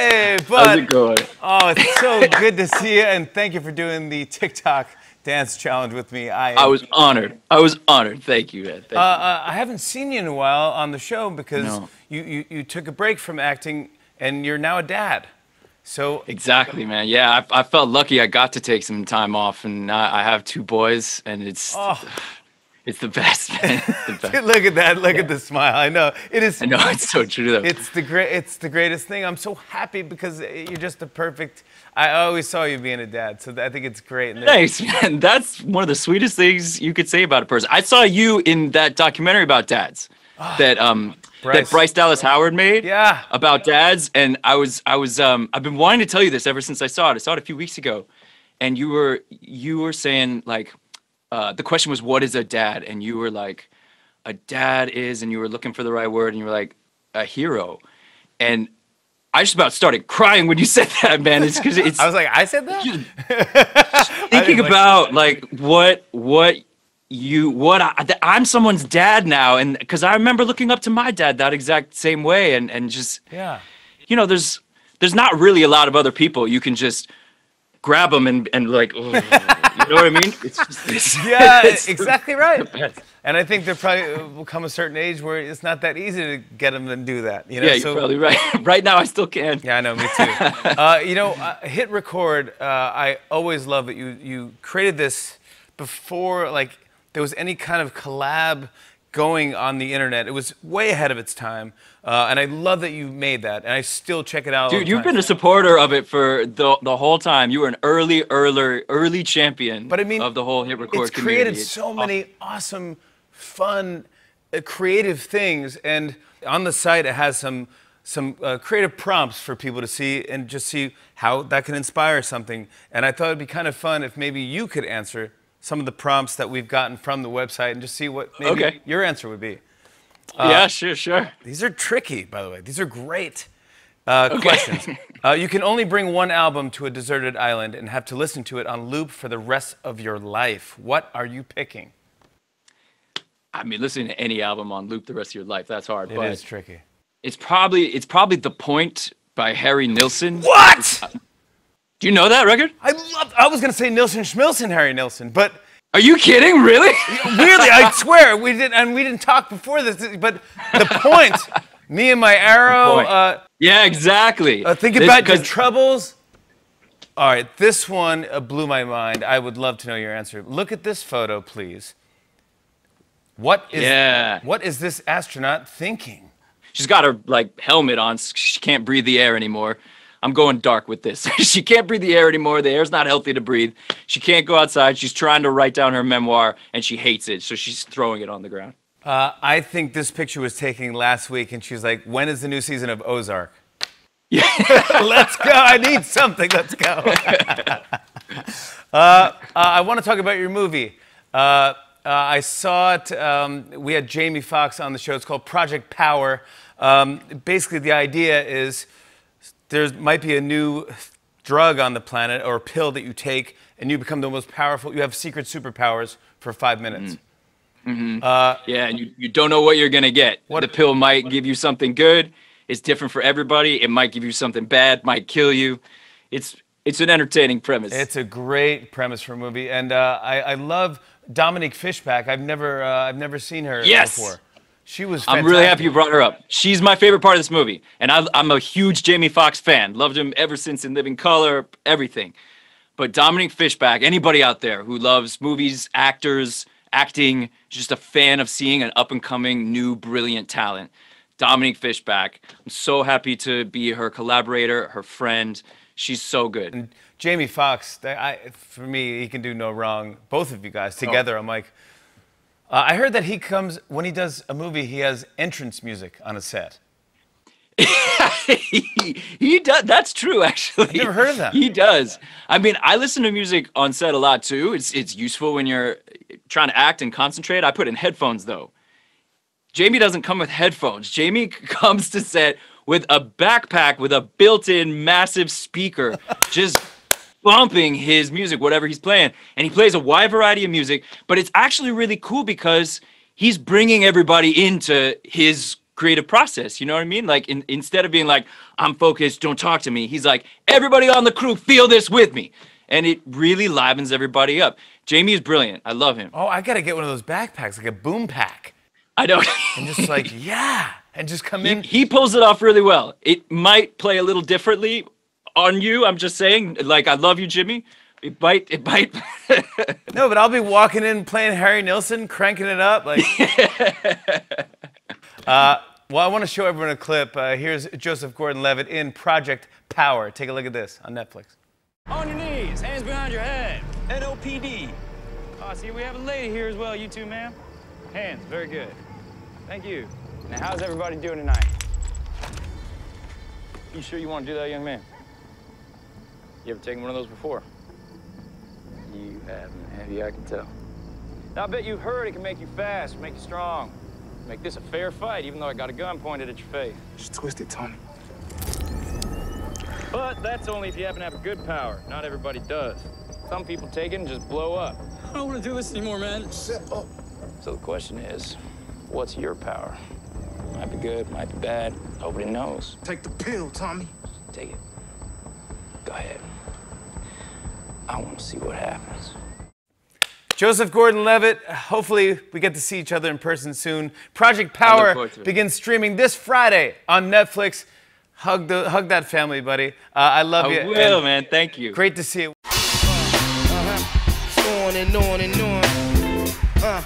Hey, bud. How's it going? Oh, it's so good to see you, and thank you for doing the TikTok dance challenge with me. I, I was honored. I was honored. Thank you, man. Thank Uh, uh, I haven't seen you in a while on the show because No. you, you, you took a break from acting, and you're now a dad. So. Exactly, man. Yeah, I, I felt lucky. I got to take some time off, and I, I have two boys, and it's Oh. It's the best, man. The best. look at that! Look at the smile. I know it is. I know it's so true though. It's the great. It's the greatest thing. I'm so happy because you're just the perfect. I always saw you being a dad, so I think it's great. Thanks, man. That's one of the sweetest things you could say about a person. I saw you in that documentary about dads that um Bryce. that Bryce Dallas Howard made. Yeah. About dads, and I was I was um I've been wanting to tell you this ever since I saw it. I saw it a few weeks ago, and you were you were saying like, uh, the question was what is a dad, and you were like, a dad is, and you were looking for the right word, and you were like, a hero, and. I just about started crying when you said that, man. It's because it's I was like, I said that. thinking about like what what you what I, I'm someone's dad now, and because I remember looking up to my dad that exact same way, and and just Yeah. you know, there's there's not really a lot of other people you can just grab them and and like, oh, you know what I mean? It's just. Yeah, it's exactly right. And I think there probably will come a certain age where it's not that easy to get them to do that. You know? Yeah, you're so, probably right. right now, I still can. Yeah, I know, me too. uh, you know, uh, HitRecord. Uh, I always love that you you created this before like there was any kind of collab going on the internet. It was way ahead of its time, uh, and I love that you made that. And I still check it out. Dude, you've been a supporter of it for the the whole time. You were an early, early, early champion But I mean, of the whole HitRecord it's community. created It's so awesome. many awesome, fun, uh, creative things. And on the site, it has some some uh, creative prompts for people to see and just see how that can inspire something. And I thought it'd be kind of fun if maybe you could answer some of the prompts that we've gotten from the website and just see what maybe Okay. your answer would be. yeah, sure, sure. These are tricky, by the way. These are great uh, questions. Uh, you can only bring one album to a deserted island and have to listen to it on loop for the rest of your life. What are you picking? I mean, listening to any album on loop the rest of your life, that's hard. It but is tricky. it's probably it's probably The Point by Harry Nilsson. What? Do you know that record? I love. I was gonna say Nilsson Schmilsson, Harry Nilsson, but Are you kidding? Really? really, I swear we didn't, and we didn't talk before this. But the point, me and my arrow. Uh, yeah, exactly. uh, think This- about your troubles. All right, this one uh, blew my mind. I would love to know your answer. Look at this photo, please. What is Yeah. what is this astronaut thinking? She's got her like helmet on. She can't breathe the air anymore. I'm going dark with this. she can't breathe the air anymore. The air's not healthy to breathe. She can't go outside. She's trying to write down her memoir and she hates it, so she's throwing it on the ground. Uh, I think this picture was taken last week, and she's like, "When is the new season of Ozark?" Yeah. Let's go. I need something. Let's go. uh, uh, I want to talk about your movie. Uh, uh, I saw it. Um, we had Jamie Foxx on the show. It's called Project Power. Um, basically, the idea is there might be a new drug on the planet or a pill that you take, and you become the most powerful. You have secret superpowers for five minutes. Yeah, and you, you don't know what you're gonna get. What- the pill might give you something good. It's different for everybody. It might give you something bad. Might kill you. It's it's an entertaining premise. It's a great premise for a movie, and uh, I, I love Dominique Fishback. I've never, uh, I've never seen her Yes! before. She was. I'm really happy you brought her up. She's my favorite part of this movie, and I, I'm a huge Jamie Foxx fan. Loved him ever since in Living Color, everything. But Dominique Fishback, anybody out there who loves movies, actors, acting, just a fan of seeing an up and coming, new, brilliant talent. Dominique Fishback. I'm so happy to be her collaborator, her friend. She's so good. Jamie Foxx. I, for me, he can do no wrong. Both of you guys Oh. together. I'm like. Uh, I heard that he comes when he does a movie. He has entrance music on a set. he, he does. That's true, actually. I've never heard of that. He does. I mean, I listen to music on set a lot too. It's it's useful when you're trying to act and concentrate. I put in headphones though. Jamie doesn't come with headphones. Jamie comes to set with a backpack with a built-in massive speaker, just bumping his music, whatever he's playing. And he plays a wide variety of music, but it's actually really cool because he's bringing everybody into his creative process. You know what I mean? Like in, instead of being like, I'm focused, don't talk to me, he's like, everybody on the crew, feel this with me. And it really livens everybody up. Jamie is brilliant. I love him. Oh, I gotta get one of those backpacks, like a boom pack. I don't. And just like, yeah. And just come in. he pulls it off really well. It might play a little differently on you. I'm just saying. Like, I love you, Jimmy. It might. It might. No, but I'll be walking in playing Harry Nilsson, cranking it up. Like, uh, well, I want to show everyone a clip. Uh, here's Joseph Gordon-Levitt in Project Power. Take a look at this on Netflix. On your knees, hands behind your head. NOPD. Oh, see, we have a lady here as well. You too, ma'am. Hands, very good. Thank you. Now, how's everybody doing tonight? You sure you want to do that, young man? You ever taken one of those before? You haven't, have you? I can tell. Now, I bet you've heard it can make you fast, make you strong. Make this a fair fight, even though I got a gun pointed at your face. Just twist it, Tony. But that's only if you happen to have a good power. Not everybody does. Some people take it and just blow up. I don't want to do this anymore, man. Shut up. So the question is, what's your power? Might be good, might be bad. Nobody knows. Take the pill, Tommy. Take it. Go ahead. I want to see what happens. Joseph Gordon-Levitt. Hopefully, we get to see each other in person soon. Project Power forward to it. begins streaming this Friday on Netflix. Hug the hug that family, buddy. Uh, I love I you. will, and man. Thank you. Great to see you. on and on and on. Uh,